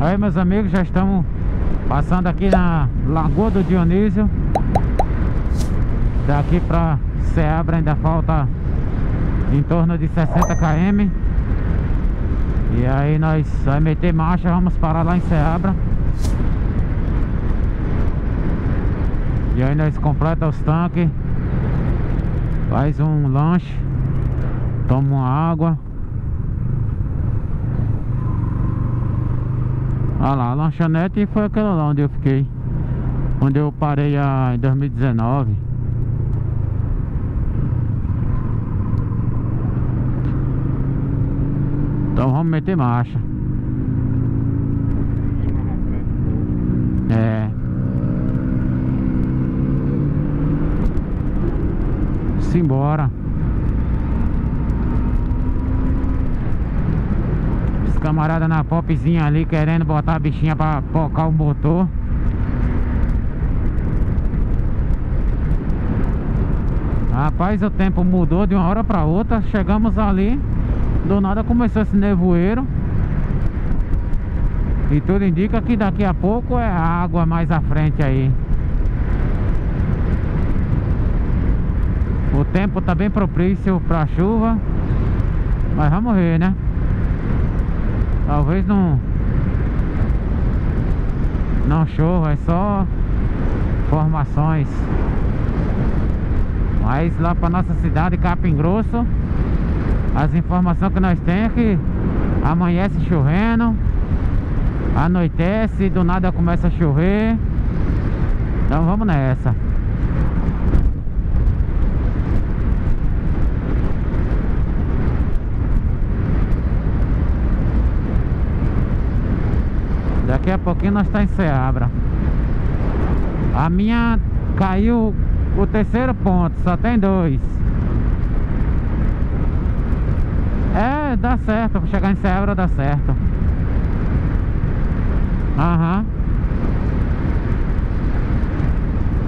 Aí meus amigos, já estamos passando aqui na Lagoa do Dionísio. Daqui pra Seabra ainda falta em torno de 60 km E aí nós vai meter marcha, vamos parar lá em Seabra. E aí nós completa os tanques. Faz um lanche. Toma uma água Olha lá, a lanchonete foi aquela lá onde eu fiquei. Onde eu parei a, em 2019 Então vamos meter marcha. É. Simbora Camarada na popzinha ali querendo botar a bichinha pra focar o motor. Rapaz, o tempo mudou de uma hora pra outra. Chegamos ali Do nada começou esse nevoeiro. E tudo indica que daqui a pouco é água mais à frente aí. O tempo tá bem propício pra chuva Mas vamos ver, né? Talvez não Não chova, é só Formações. Mas lá pra nossa cidade, Capim Grosso As informações que nós temos é que Amanhece chovendo Anoitece, do nada começa a chover. Então vamos nessa Daqui a pouquinho nós está em Seabra A minha caiu o terceiro ponto, só tem dois. É, dá certo, chegar em Seabra dá certo. Aham.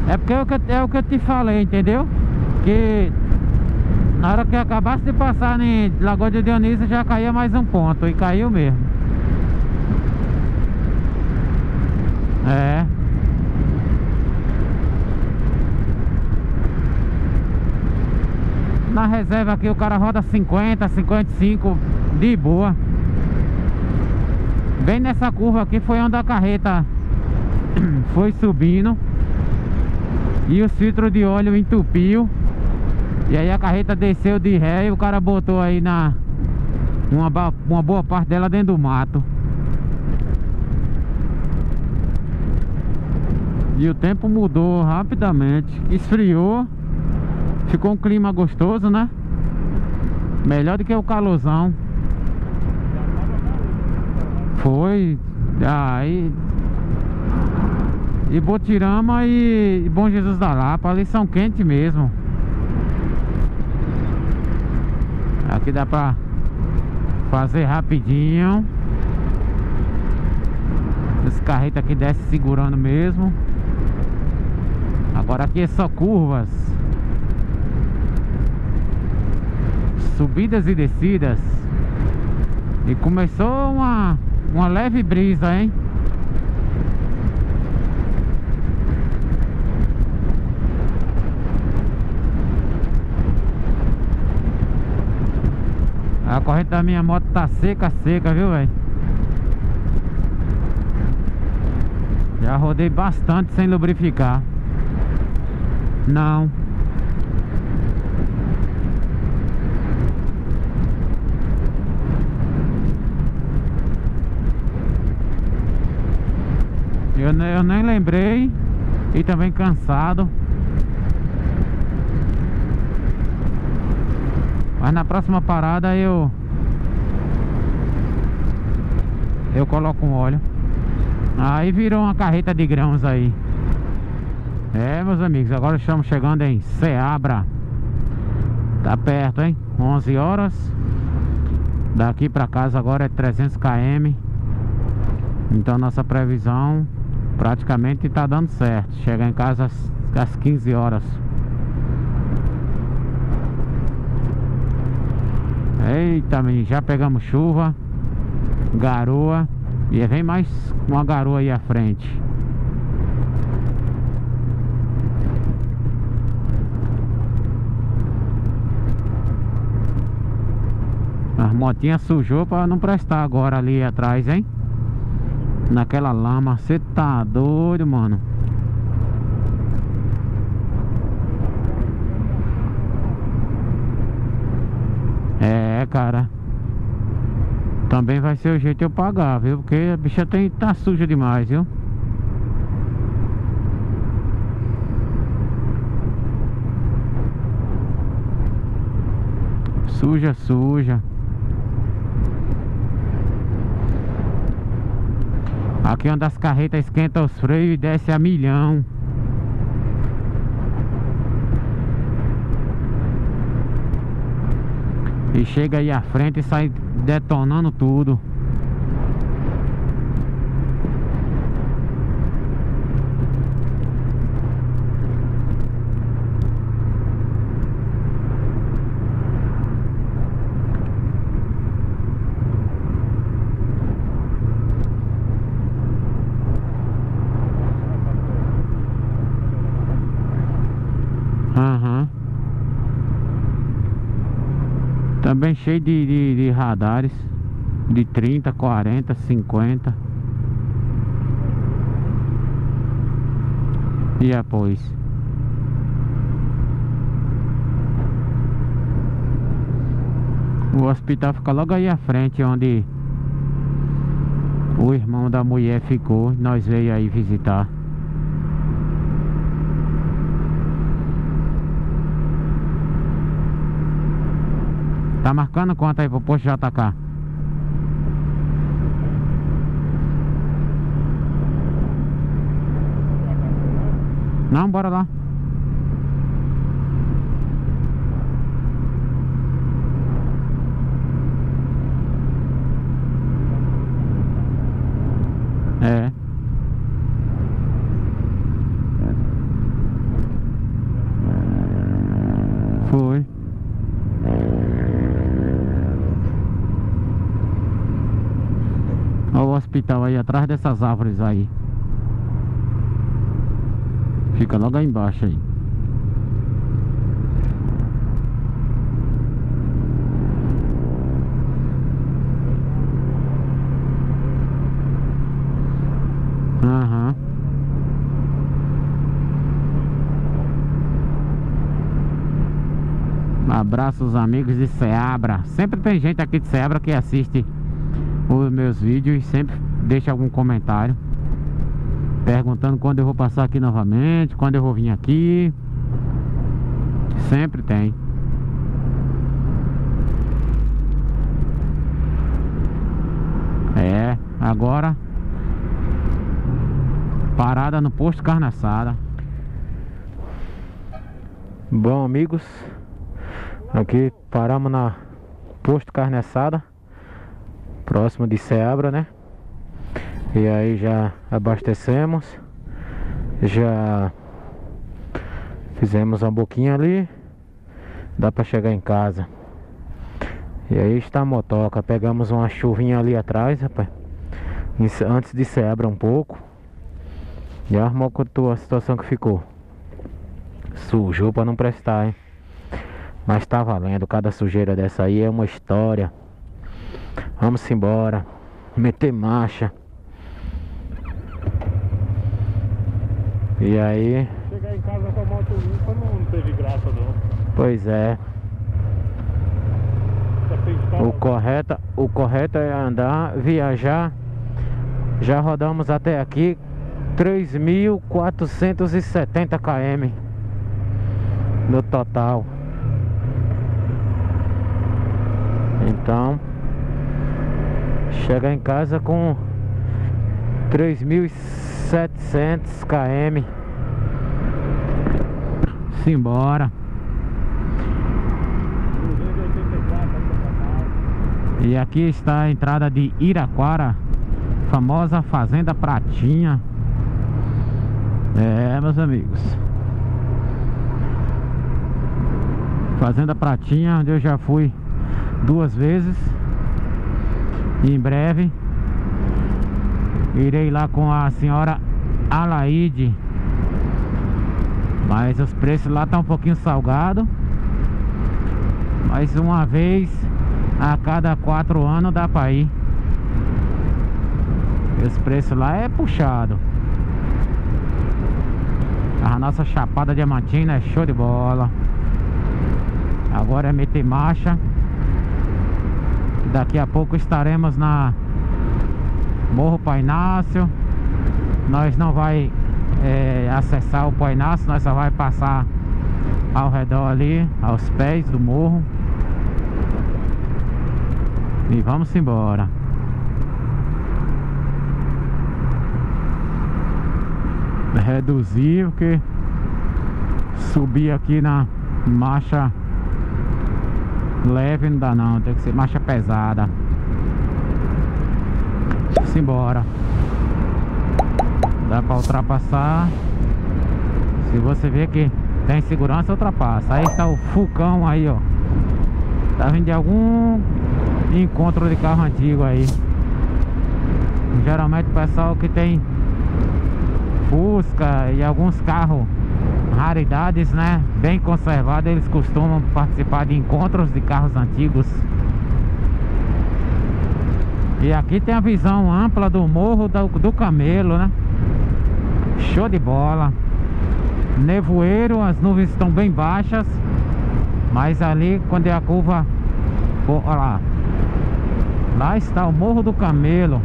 É porque é o, que, é o que eu te falei, entendeu? Que na hora que acabasse de passar em Lagoa de Dionísio já caía mais um ponto E caiu mesmo É. Na reserva aqui o cara roda 50, 55 de boa. Bem nessa curva aqui foi onde a carreta foi subindo. E o filtro de óleo entupiu. E aí a carreta desceu de ré e o cara botou aí na uma, uma boa parte dela dentro do mato. E o tempo mudou rapidamente Esfriou Ficou um clima gostoso, né? Melhor do que o calorzão. Foi Aí E Botirama e Bom Jesus da Lapa Ali são quentes mesmo. Aqui dá pra Fazer rapidinho. Esse carreta aqui desce segurando mesmo Agora aqui é só curvas Subidas e descidas E começou uma, uma leve brisa, hein? A corrente da minha moto tá seca, seca, viu, velho? Já rodei bastante sem lubrificar não. Eu, eu nem lembrei. E também cansado. Mas na próxima parada eu Eu coloco um óleo. Aí virou uma carreta de grãos aí é, meus amigos, agora estamos chegando em Seabra Tá perto, hein? 11 horas. Daqui pra casa agora é 300 km Então nossa previsão praticamente tá dando certo. Chegar em casa às, às 15 horas. Eita, menino, já pegamos chuva Garoa. E vem mais uma garoa aí à frente. As motinhas sujou pra não prestar agora ali atrás, hein? Naquela lama. Você tá doido, mano. É, cara. Também vai ser o jeito de eu pagar, viu? Porque a bicha tem, tá suja demais, viu? Suja, suja. Aqui onde as carretas esquentam os freios e desce a milhão. E chega aí à frente e sai detonando tudo. Também cheio de, de, de radares De 30, 40, 50 E após? O hospital fica logo aí à frente Onde O irmão da mulher ficou. Nós veio aí visitar Tá marcando quanto aí pro posto JK? Não, bora lá. É. Foi Olha o hospital aí atrás dessas árvores aí. Fica logo aí embaixo aí. Abraço os amigos de Seabra. Sempre tem gente aqui de Seabra que assiste os meus vídeos sempre deixa algum comentário perguntando quando eu vou passar aqui novamente, quando eu vou vir aqui. Sempre tem. É, agora parada no posto Carnaçada. Bom, amigos, aqui paramos na posto Carneçada próximo de Seabra, né? E aí já abastecemos. Já fizemos uma boquinha ali. Dá pra chegar em casa. E aí está a motoca. Pegamos uma chuvinha ali atrás, rapaz. Antes de Seabra um pouco. E armou a situação que ficou. Sujou pra não prestar, hein? Mas tá valendo. Cada sujeira dessa aí é uma história. Vamos embora. Meter marcha. E aí. Chegar em casa com a moto limpa não teve graça não. Pois é. O correto, o correto é andar, viajar. Já rodamos até aqui 3.470 km no total. Então, chega em casa com 3.700 km. Simbora. E aqui está a entrada de Iraquara, famosa Fazenda Pratinha. É, meus amigos. Fazenda Pratinha, onde eu já fui duas vezes. Em breve Irei lá com a senhora Alaide. Mas os preços lá tá um pouquinho salgado. Mas uma vez a cada quatro anos dá pra ir. Os preços lá é puxado. A nossa chapada diamantina é show de bola. Agora é meter marcha. Daqui a pouco estaremos na Morro Painácio. Nós não vai é, acessar o Painácio, nós só vai passar ao redor ali, aos pés do morro. E vamos embora. Reduzir, porque subir aqui na marcha leve não dá não, tem que ser marcha pesada. Simbora. Dá pra ultrapassar. Se você vê que tem segurança, ultrapassa. Aí está o Fulcão aí, ó. Tá vindo de algum encontro de carro antigo aí. Geralmente o pessoal que tem Fusca e alguns carros raridades, né? Bem conservados, eles costumam participar de encontros de carros antigos. E aqui tem a visão ampla do morro do, do Camelo, né? Show de bola. Nevoeiro, as nuvens estão bem baixas. Mas ali, quando é a curva... Olha lá. Lá está o Morro do Camelo.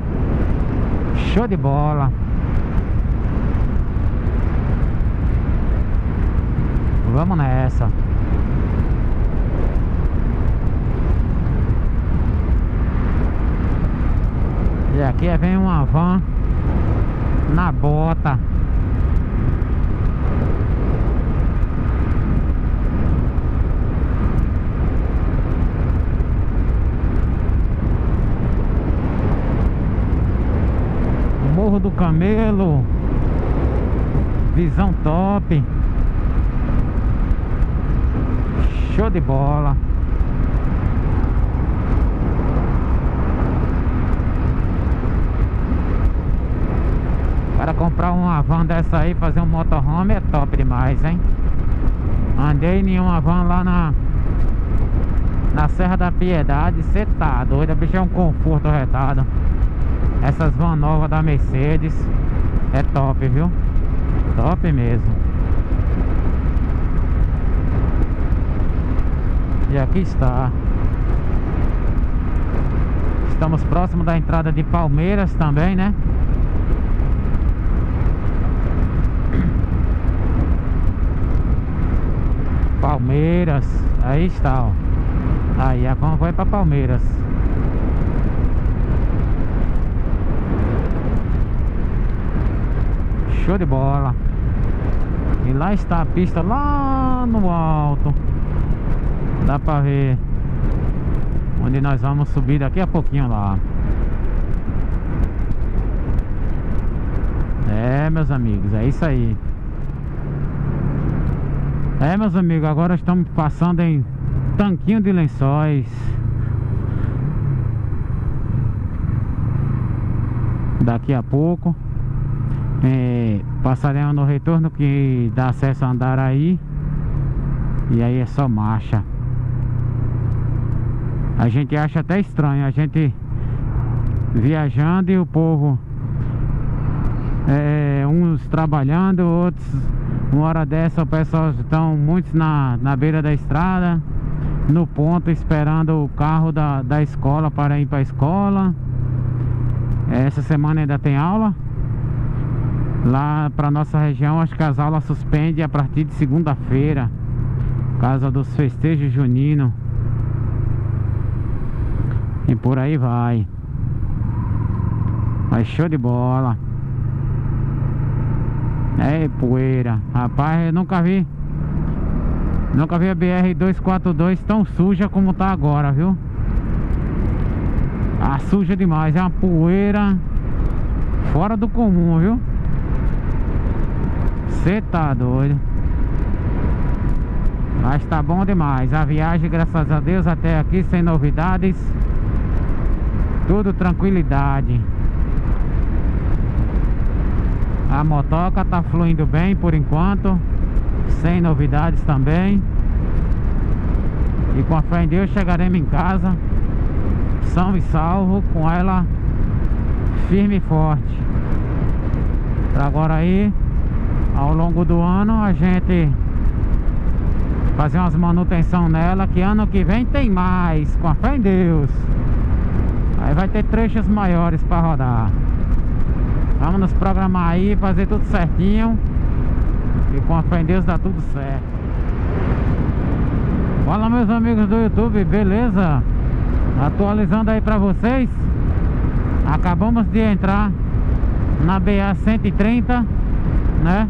Show de bola. Vamos nessa. E aqui vem uma van na bota. Morro do Camelo Visão top Show de bola. Para comprar uma van dessa aí Fazer um motorhome é top demais, hein? Andei em uma van lá na Na Serra da Piedade. Cê tá doido, a bicha é um conforto retado. Essas van novas da Mercedes É top, viu? Top mesmo E aqui está. Estamos próximo da entrada de Palmeiras também, né? Palmeiras Aí está, ó. Aí a vai para Palmeiras. Show de bola. E lá está a pista lá no alto Dá pra ver Onde nós vamos subir daqui a pouquinho lá. É, meus amigos, é isso aí. É, meus amigos, agora estamos passando em Tanquinho de Lençóis. Daqui a pouco é, Passaremos no retorno que dá acesso a Andaraí E aí é só marcha a gente acha até estranho a gente viajando e o povo é, uns trabalhando, outros uma hora dessa o pessoal estão muitos na, na beira da estrada no ponto esperando o carro da, da escola para ir para a escola. Essa semana ainda tem aula. Lá para nossa região acho que as aulas suspendem a partir de segunda-feira por causa dos festejos juninos e por aí vai. Mas show de bola. É poeira. Rapaz, eu nunca vi. Nunca vi a BR-242 tão suja como tá agora, viu? Ah, suja demais. É uma poeira Fora do comum, viu? Você tá doido. Mas tá bom demais. A viagem, graças a Deus, até aqui Sem novidades tudo tranquilidade. A motoca tá fluindo bem por enquanto Sem novidades também. E com a fé em Deus chegaremos em casa São e salvo com ela firme e forte. Pra agora aí Ao longo do ano a gente Fazer umas manutenção nela Que ano que vem tem mais Com a fé em Deus Aí vai ter trechos maiores para rodar. Vamos nos programar aí, fazer tudo certinho. E com a fé em Deus dá tudo certo. Fala meus amigos do YouTube, beleza? Atualizando aí pra vocês. Acabamos de entrar na BA 130 Né?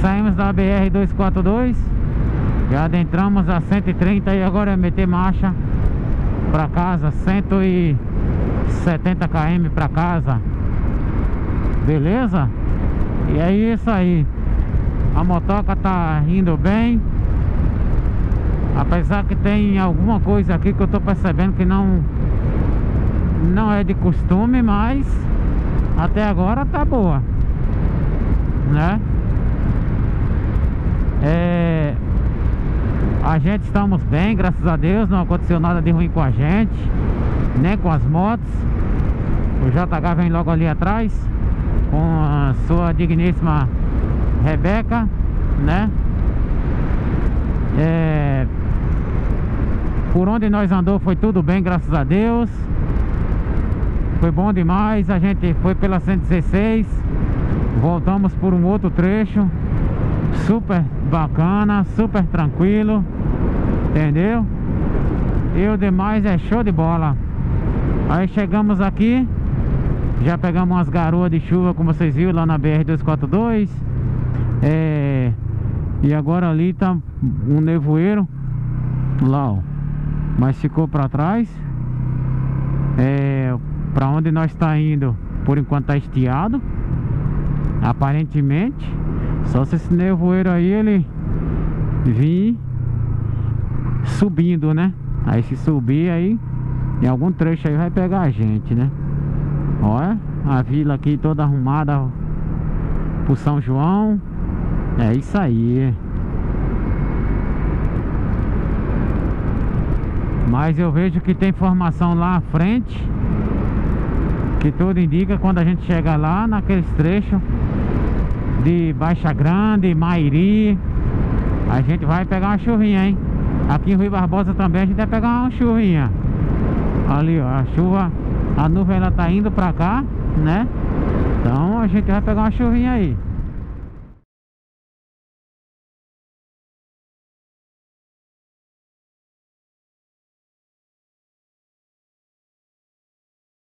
Saímos da BR 242 Já adentramos a 130 e agora é meter marcha pra casa 170 km pra casa Beleza? E é isso aí A motoca tá indo bem Apesar que tem alguma coisa aqui que eu tô percebendo que não Não é de costume, mas Até agora tá boa Né? É... A gente estamos bem, graças a Deus Não aconteceu nada de ruim com a gente Nem com as motos O JH vem logo ali atrás com a sua digníssima Rebeca, né? É, por onde nós andou foi tudo bem, graças a Deus. Foi bom demais, a gente foi pela 116, voltamos por um outro trecho, super bacana, super tranquilo, entendeu? E o demais é show de bola. Aí chegamos aqui, já pegamos umas garoas de chuva, como vocês viram lá na BR-242 é... E agora ali tá um nevoeiro Lá, ó Mas ficou pra trás é... Pra onde nós tá indo Por enquanto tá estiado Aparentemente Só se esse nevoeiro aí ele Vir Subindo, né? Aí se subir aí Em algum trecho aí vai pegar a gente, né? Olha, a vila aqui toda arrumada pro São João. É isso aí. Mas eu vejo que tem formação lá à frente Que tudo indica quando a gente chega lá naqueles trechos De Baixa Grande, Mairi. A gente vai pegar uma chuvinha, hein? Aqui em Rui Barbosa também a gente vai pegar uma chuvinha. Ali ó, a chuva a nuvem ela tá indo pra cá, né? Então a gente vai pegar uma chuvinha aí